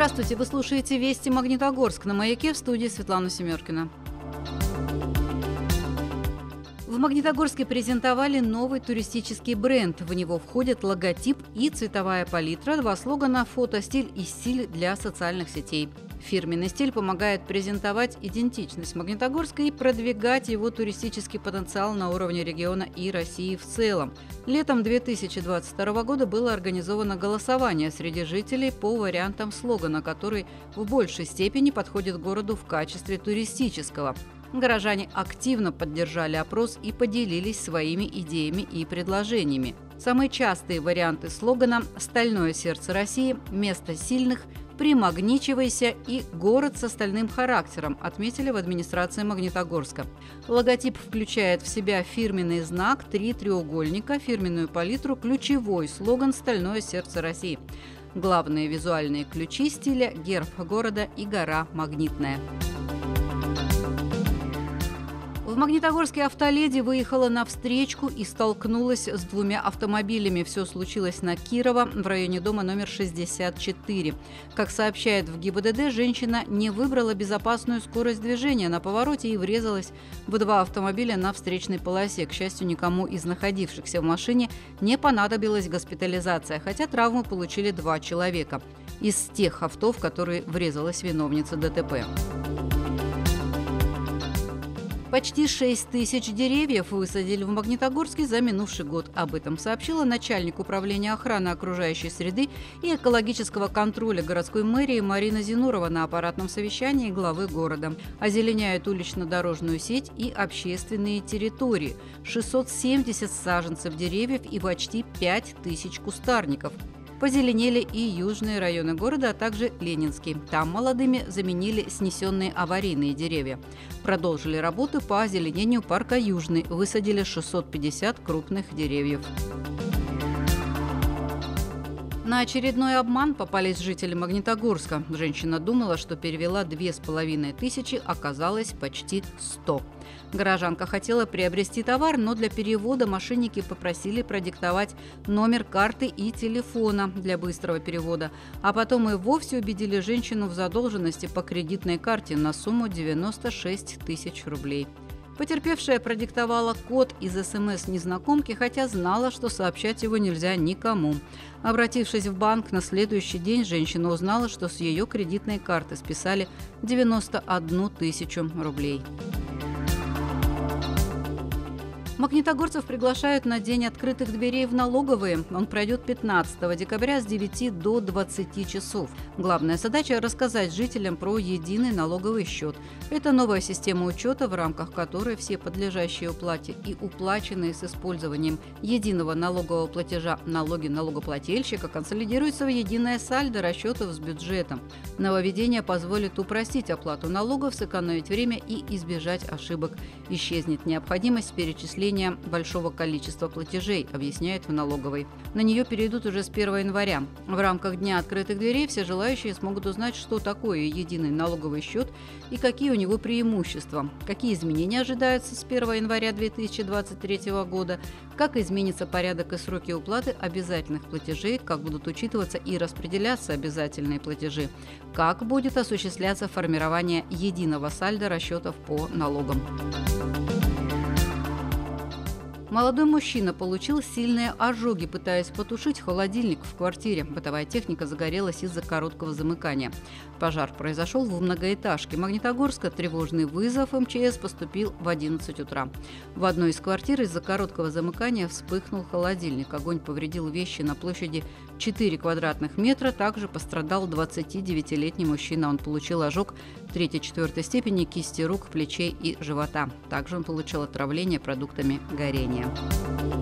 Здравствуйте, вы слушаете «Вести Магнитогорск» на «Маяке» в студии Светлана Семеркина. В Магнитогорске презентовали новый туристический бренд. В него входят логотип и цветовая палитра, два слогана «Фотостиль» и «Стиль для социальных сетей». Фирменный стиль помогает презентовать идентичность Магнитогорска и продвигать его туристический потенциал на уровне региона и России в целом. Летом 2022 года было организовано голосование среди жителей по вариантам слогана, который в большей степени подходит городу в качестве туристического. Горожане активно поддержали опрос и поделились своими идеями и предложениями. Самые частые варианты слогана «Стальное сердце России», «Место сильных», «Примагничивайся» и «Город с остальным характером» отметили в администрации Магнитогорска. Логотип включает в себя фирменный знак, три треугольника, фирменную палитру, ключевой слоган «Стальное сердце России». Главные визуальные ключи стиля – герб города и гора Магнитная. В Магнитогорске автоледи выехала на встречку и столкнулась с двумя автомобилями. Все случилось на Кирова в районе дома номер 64. Как сообщает в ГИБДД, женщина не выбрала безопасную скорость движения на повороте и врезалась в два автомобиля на встречной полосе. К счастью, никому из находившихся в машине не понадобилась госпитализация, хотя травму получили два человека из тех авто, в которые врезалась виновница ДТП. Почти 6 тысяч деревьев высадили в Магнитогорске за минувший год. Об этом сообщила начальник управления охраны окружающей среды и экологического контроля городской мэрии Марина Зинурова на аппаратном совещании главы города. Озеленяют улично-дорожную сеть и общественные территории. 670 саженцев деревьев и почти 5 тысяч кустарников. Позеленели и южные районы города, а также Ленинский. Там молодыми заменили снесенные аварийные деревья. Продолжили работы по озеленению парка Южный. Высадили 650 крупных деревьев. На очередной обман попались жители Магнитогорска. Женщина думала, что перевела две с половиной тысячи, оказалось почти сто. Горожанка хотела приобрести товар, но для перевода мошенники попросили продиктовать номер карты и телефона для быстрого перевода, а потом и вовсе убедили женщину в задолженности по кредитной карте на сумму 96 тысяч рублей. Потерпевшая продиктовала код из СМС незнакомки, хотя знала, что сообщать его нельзя никому. Обратившись в банк, на следующий день женщина узнала, что с ее кредитной карты списали 91 тысячу рублей. Магнитогорцев приглашают на День открытых дверей в налоговые. Он пройдет 15 декабря с 9 до 20 часов. Главная задача – рассказать жителям про единый налоговый счет. Это новая система учета, в рамках которой все подлежащие уплате и уплаченные с использованием единого налогового платежа налоги налогоплательщика консолидируются в единое сальдо расчетов с бюджетом. Нововведение позволит упростить оплату налогов, сэкономить время и избежать ошибок. Исчезнет необходимость перечисления накопления большого количества платежей, объясняет в налоговой. На нее перейдут уже с 1 января. В рамках Дня открытых дверей все желающие смогут узнать, что такое единый налоговый счет и какие у него преимущества, какие изменения ожидаются с 1 января 2023 года, как изменится порядок и сроки уплаты обязательных платежей, как будут учитываться и распределяться обязательные платежи, как будет осуществляться формирование единого сальда расчетов по налогам. Молодой мужчина получил сильные ожоги, пытаясь потушить холодильник в квартире. Бытовая техника загорелась из-за короткого замыкания. Пожар произошел в многоэтажке Магнитогорска. Тревожный вызов МЧС поступил в 11 утра. В одной из квартир из-за короткого замыкания вспыхнул холодильник. Огонь повредил вещи на площади 4 квадратных метра. Также пострадал 29-летний мужчина. Он получил ожог 3-4 степени кисти рук, плечей и живота. Также он получил отравление продуктами горения. you.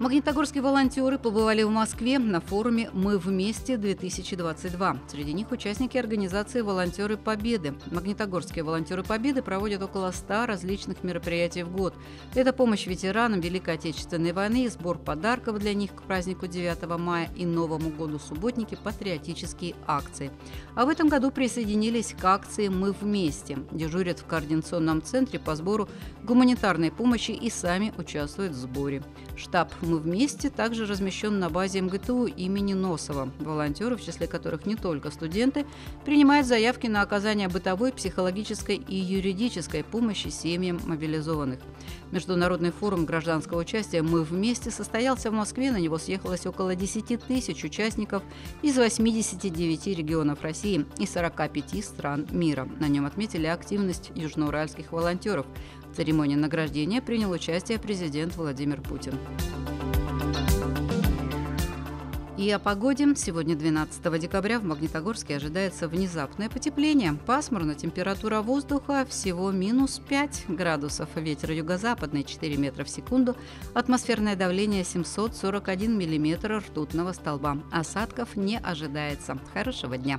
Магнитогорские волонтеры побывали в Москве на форуме «Мы вместе-2022». Среди них участники организации «Волонтеры Победы». Магнитогорские волонтеры Победы проводят около 100 различных мероприятий в год. Это помощь ветеранам Великой Отечественной войны, сбор подарков для них к празднику 9 мая и Новому году субботники, патриотические акции. А в этом году присоединились к акции «Мы вместе». Дежурят в координационном центре по сбору гуманитарной помощи и сами участвуют в сборе. Штаб «Мы вместе» также размещен на базе МГТУ имени Носова. Волонтеры, в числе которых не только студенты, принимают заявки на оказание бытовой, психологической и юридической помощи семьям мобилизованных. Международный форум гражданского участия «Мы вместе» состоялся в Москве. На него съехалось около 10 тысяч участников из 89 регионов России и 45 стран мира. На нем отметили активность южноуральских волонтеров. В церемонии награждения принял участие президент Владимир Путин. И о погоде. Сегодня, 12 декабря, в Магнитогорске ожидается внезапное потепление. Пасмурно, температура воздуха всего минус 5 градусов. Ветер юго-западный 4 метра в секунду. Атмосферное давление 741 миллиметр ртутного столба. Осадков не ожидается. Хорошего дня.